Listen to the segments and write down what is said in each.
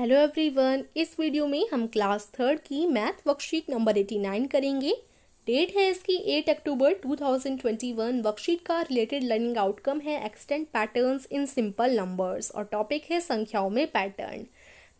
Hello everyone इस video में हम क्लास थर्ड की मैथ वर्कशीट नंबर 89 करेंगे। डेट है इसकी एट अक्टूबर 2021 वर्कशीट का रिलेटेड लर्निंग आउटकम है extend patterns in simple numbers और टॉपिक है संख्याओं में पैटर्न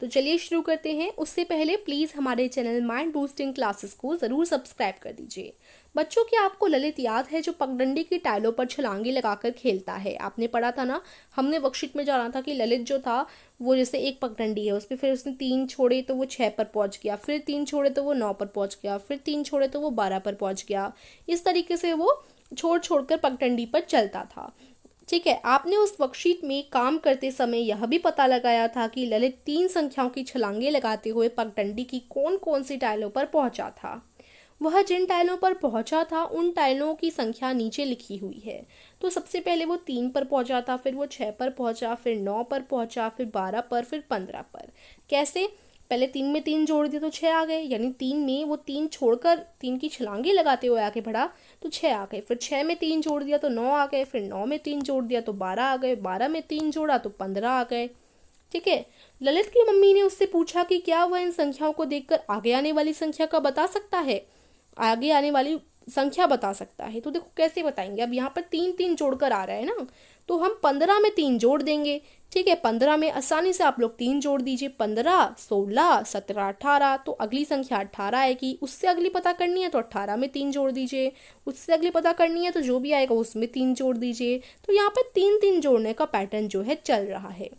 तो चलिए शुरू करते हैं। उससे पहले प्लीज़ हमारे चैनल माइंड बूस्टिंग क्लासेस को ज़रूर सब्सक्राइब कर दीजिए। बच्चों की आपको ललित याद है जो पगडंडी की टाइलों पर छलांगी लगाकर खेलता है? आपने पढ़ा था ना? हमने वर्कशीट में जाना था कि ललित जो था, वो जैसे एक पगडंडी है उस पर फिर उसने तीन छोड़े तो वो छः पर पहुँच गया, फिर तीन छोड़े तो वो नौ पर पहुँच गया, फिर तीन छोड़े तो वो बारह पर पहुँच गया। इस तरीके से वो छोड़ छोड़ कर पगडंडी पर चलता था। ठीक है, आपने उस वर्कशीट में काम करते समय यह भी पता लगाया था कि ललित तीन संख्याओं की छलांगे लगाते हुए पगडंडी की कौन कौन सी टाइलों पर पहुँचा था। वह जिन टाइलों पर पहुँचा था, उन टाइलों की संख्या नीचे लिखी हुई है। तो सबसे पहले वो तीन पर पहुँचा था, फिर वो छः पर पहुँचा, फिर नौ पर पहुँचा, फिर बारह पर, फिर पंद्रह पर। कैसे? पहले तीन में तीन जोड़ दिए तो छः आ गए, यानी तीन में वो तीन छोड़कर तीन की छलांगी लगाते हुए आगे बढ़ा तो छः आ गए। फिर छः में तीन जोड़ दिया तो नौ आ गए, फिर नौ में तीन जोड़ दिया तो बारह आ गए, बारह में तीन जोड़ा तो पंद्रह आ गए। ठीक है? ललित की मम्मी ने उससे पूछा कि क्या वह इन संख्याओं को देखकर आगे आने वाली संख्या का बता सकता है? आगे आने वाली संख्या बता सकता है। तो देखो कैसे बताएँगे? अब यहाँ पर तीन तीन जोड़कर आ रहा है ना? तो हम पंद्रह में तीन जोड़ देंगे। ठीक है, पंद्रह में आसानी से आप लोग तीन जोड़ दीजिए। पंद्रह, सोलह, सत्रह, अठारह तो अगली संख्या अट्ठारह आएगी। उससे अगली पता करनी है तो अट्ठारह में तीन जोड़ दीजिए। उससे अगली पता करनी है तो जो भी आएगा उसमें तीन जोड़ दीजिए। तो यहाँ पर तीन तीन जोड़ने का पैटर्न जो है चल रहा है।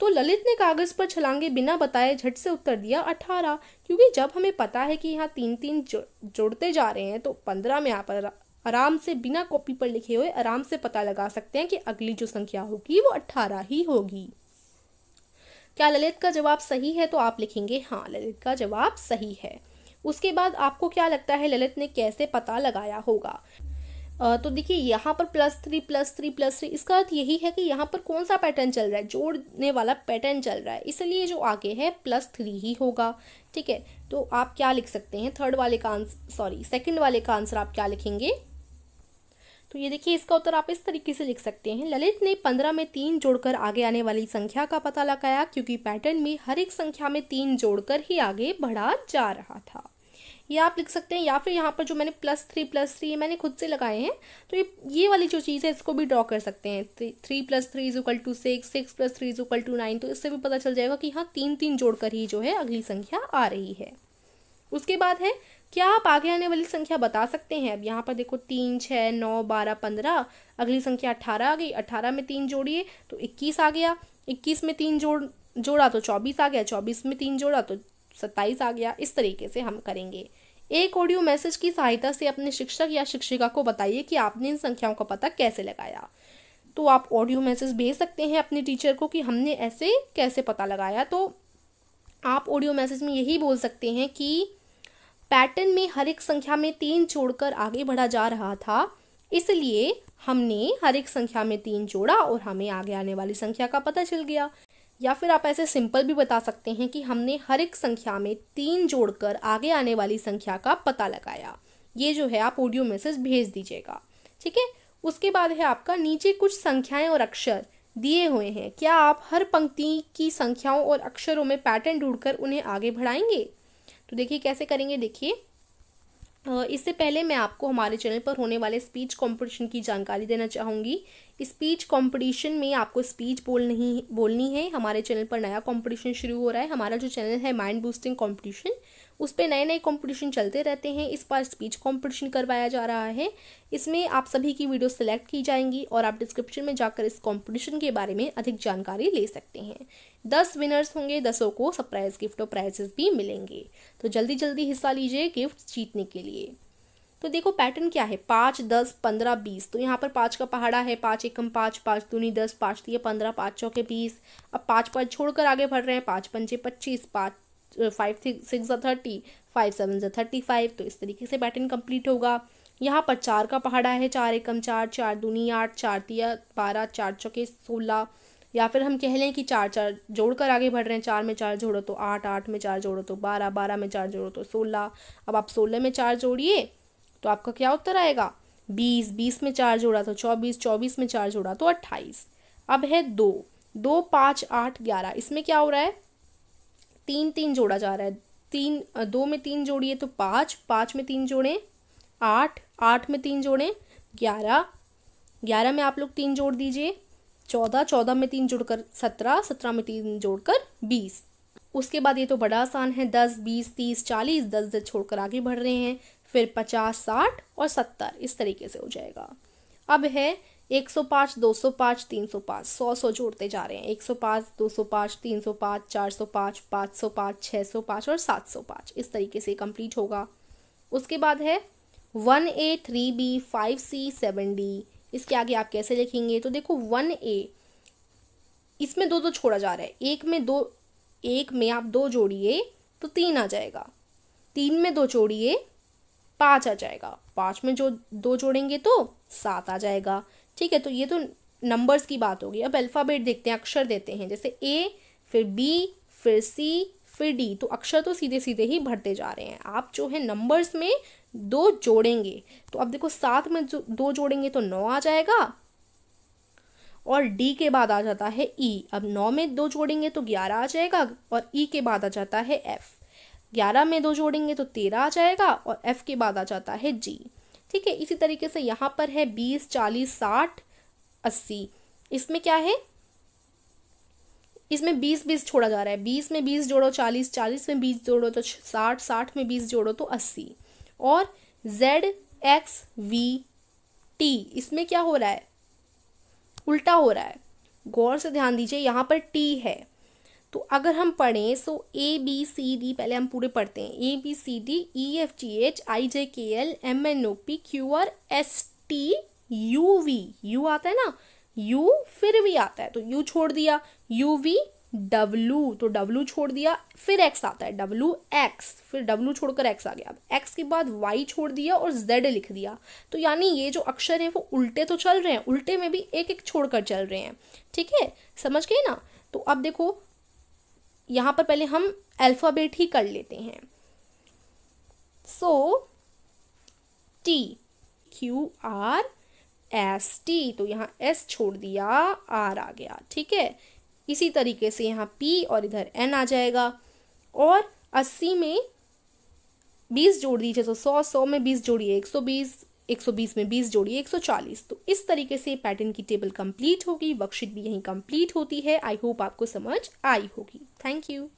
तो ललित ने कागज़ पर छलांगे बिना बताए झट से उत्तर दिया, अठारह, क्योंकि जब हमें पता है कि यहाँ तीन तीन जोड़ते जा रहे हैं तो पंद्रह में पर आराम से बिना कॉपी पर लिखे हुए आराम से पता लगा सकते हैं कि अगली जो संख्या होगी, वो अट्ठारह ही होगी। क्या ललित का जवाब सही है तो आप लिखेंगे हाँ ललित का जवाब सही है। उसके बाद आपको क्या लगता है ललित ने कैसे पता लगाया होगा? तो देखिए, यहाँ पर plus three plus three plus three इसका अर्थ यही है कि यहाँ पर कौन सा पैटर्न चल रहा है? जोड़ने वाला पैटर्न चल रहा है। इसलिए जो आगे है प्लस थ्री ही होगा। ठीक है? तो आप क्या लिख सकते हैं? थर्ड वाले का आंसर सॉरी सेकंड वाले का आंसर आप क्या लिखेंगे? तो ये देखिए, इसका उत्तर आप इस तरीके से लिख सकते हैं। ललित ने पंद्रह में तीन जोड़कर आगे आने वाली संख्या का पता लगाया, क्योंकि पैटर्न में हर एक संख्या में तीन जोड़कर ही आगे बढ़ा जा रहा था। ये आप लिख सकते हैं, या फिर यहाँ पर जो मैंने प्लस थ्री प्लस थ्री मैंने खुद से लगाए हैं तो ये ये वाली जो चीज़ है, इसको भी ड्रॉ कर सकते हैं। Three plus three is equal to six six plus three is equal to nine तो इससे भी पता चल जाएगा कि हाँ तीन तीन जोड़कर ही जो है, अगली संख्या आ रही है। उसके बाद है, क्या आप आगे आने वाली संख्या बता सकते हैं? अब यहाँ पर देखो, तीन छः नौ, बारह, पंद्रह, अगली संख्या अट्ठारह आ गई अट्ठारह में तीन जोड़िए तो इक्कीस आ गया, इक्कीस में तीन जोड़, जोड़ा तो चौबीस आ गया, चौबीस में तीन जोड़ा तो सत्ताईस आ गया। इस तरीके से हम करेंगे। एक ऑडियो मैसेज की सहायता से अपने शिक्षक या शिक्षिका को बताइए कि आपने इन संख्याओं का पता कैसे लगाया। तो आप ऑडियो मैसेज भेज सकते हैं अपने टीचर को कि हमने ऐसे कैसे पता लगाया। तो आप ऑडियो मैसेज में यही बोल सकते हैं कि पैटर्न में हर एक संख्या में तीन जोड़कर आगे बढ़ा जा रहा था। इसलिए हमने हर एक संख्या में तीन जोड़ा और हमें आगे आने वाली संख्या का पता चल गया। या फिर आप ऐसे सिंपल भी बता सकते हैं कि हमने हर एक संख्या में तीन जोड़कर आगे आने वाली संख्या का पता लगाया। ये जो है, आप ऑडियो मैसेज भेज दीजिएगा। ठीक है? उसके बाद है आपका नीचे कुछ संख्याएँ और अक्षर दिए हुए हैं। क्या आप हर पंक्ति की संख्याओं और अक्षरों में पैटर्न ढूंढकर उन्हें आगे बढ़ाएँगे? तो देखिए, कैसे करेंगे? देखिए इससे पहले मैं आपको हमारे चैनल पर होने वाले स्पीच कंपटीशन की जानकारी देना चाहूँगी। स्पीच कंपटीशन में आपको स्पीच बोल नहीं बोलनी है। हमारे चैनल पर नया कंपटीशन शुरू हो रहा है। हमारा जो चैनल है, माइंड बूस्टिंग कंपटीशन उस पर नए नए कंपटीशन चलते रहते हैं। इस बार स्पीच कंपटीशन करवाया जा रहा है। इसमें आप सभी की वीडियो सेलेक्ट की जाएँगी और आप डिस्क्रिप्शन में जाकर इस कंपटीशन के बारे में अधिक जानकारी ले सकते हैं। दस विनर्स होंगे, दसों को सरप्राइज़ गिफ्ट और प्राइजेस भी मिलेंगे। तो जल्दी जल्दी हिस्सा लीजिए गिफ्ट जीतने के लिए। तो देखो पैटर्न क्या है? पाँच, दस, पंद्रह, बीस। तो यहाँ पर पाँच का पहाड़ा है। पाँच एकम पाँच पाँच दूनी दस, पाँच दिए पंद्रह, पाँच चौके बीस। अब पाँच पाँच छोड़कर आगे बढ़ रहे हैं। पाँच पंचे पच्चीस, पाँच five six thirty five seven ज़ा थर्टी फाइव तो इस तरीके से पैटर्न कंप्लीट होगा। यहाँ पर चार का पहाड़ा है, चार एकम, चार चार दूनी, आठ, चार तिया, बारह, चार चौके, सोलह। या फिर हम कह लें कि चार चार जोड़कर आगे बढ़ रहे हैं, चार में चार जोड़ो तो आठ आठ में चार जोड़ो तो बारह बारह में चार जोड़ो तो सोलह। अब आप सोलह में चार जोड़िए तो आपका क्या उत्तर आएगा? बीस बीस में चार जोड़ा तो चौबीस चौबीस में चार जोड़ा तो अट्ठाईस। अब है दो दो, पाँच, आठ, ग्यारह। इसमें क्या हो रहा है? तीन तीन जोड़ा जा रहा है। तीन दो में तीन जोड़िए तो पाँच पाँच में तीन जोड़ें, आठ आठ में तीन जोड़ें, ग्यारह ग्यारह में आप लोग तीन जोड़ दीजिए, चौदह चौदह में तीन जोड़कर सत्रह सत्रह में तीन जोड़कर बीस। उसके बाद ये तो बड़ा आसान है, दस, बीस, तीस, चालीस, दस दस छोड़कर आगे बढ़ रहे हैं, फिर पचास, साठ और सत्तर, इस तरीके से हो जाएगा। अब है एक सौ पाँच, दो सौ पाँच, तीन सौ पाँच, सौ सौ जोड़ते जा रहे हैं। एक सौ पाँच, दो सौ पाँच, तीन सौ पाँच, चार सौ पाँच पाँच सौ पाँच छः सौ पाँच और सात सौ पाँच। इस तरीके से कंप्लीट होगा। उसके बाद है one A three B five C seven D. इसके आगे आप कैसे लिखेंगे? तो देखो, वन ए, इसमें दो दो छोड़ा जा रहा है। एक में दो, एक में आप दो जोड़िए तो तीन आ जाएगा। तीन में दो जोड़िए, पाँच आ जाएगा। पाँच में जो दो जोड़ेंगे तो सात आ जाएगा। ठीक है तो ये तो नंबर्स की बात होगी अब अल्फ़ाबेट देखते हैं, अक्षर देते हैं। जैसे ए फिर बी फिर सी फिर डी तो अक्षर तो सीधे सीधे ही बढ़ते जा रहे हैं। आप जो है नंबर्स में दो जोड़ेंगे तो अब देखो सात में जो, दो जोड़ेंगे तो नौ आ जाएगा और डी के बाद आ जाता है ई e. अब नौ में दो जोड़ेंगे तो ग्यारह आ जाएगा और ई e के बाद आ जाता है एफ़ ग्यारह में दो जोड़ेंगे तो तेरह आ जाएगा और एफ़ के बाद आ जाता है जी ठीक है, इसी तरीके से यहाँ पर है बीस, चालीस, साठ, अस्सी। इसमें क्या है? इसमें बीस बीस छोड़ा जा रहा है। बीस में बीस जोड़ो चालीस चालीस में बीस जोड़ो तो साठ साठ में बीस जोड़ो तो अस्सी। और जेड, एक्स, वी, टी, इसमें क्या हो रहा है? उल्टा हो रहा है। गौर से ध्यान दीजिए, यहाँ पर टी है। तो अगर हम पढ़ें सो ए बी सी डी पहले हम पूरे पढ़ते हैं। A B C D E F G H I J K L M N O P Q R S T U V U आता है ना? यू फिर भी आता है। तो यू छोड़ दिया। यू वी डब्लू तो डब्लू छोड़ दिया। फिर एक्स आता है। डब्लू एक्स फिर डब्लू छोड़कर एक्स आ गया। एक्स के बाद वाई छोड़ दिया और जेड लिख दिया। तो यानी ये जो अक्षर है, वो उल्टे तो चल रहे हैं। उल्टे में भी एक एक छोड़कर चल रहे हैं। ठीक है? समझ गए ना? तो अब देखो यहाँ पर पहले हम अल्फ़ाबेट ही कर लेते हैं। So T Q R S T तो यहाँ एस छोड़ दिया आर आ गया, ठीक है? इसी तरीके से यहाँ पी और इधर एन आ जाएगा। और अस्सी में बीस जोड़ दीजिए तो सौ सौ में बीस जोड़िए, एक सौ बीस एक सौ बीस में बीस जोड़िए एक सौ चालीस। तो इस तरीके से पैटर्न की टेबल कंप्लीट होगी वर्कशीट भी यहीं कंप्लीट होती है। आई होप आपको समझ आई होगी। Thank you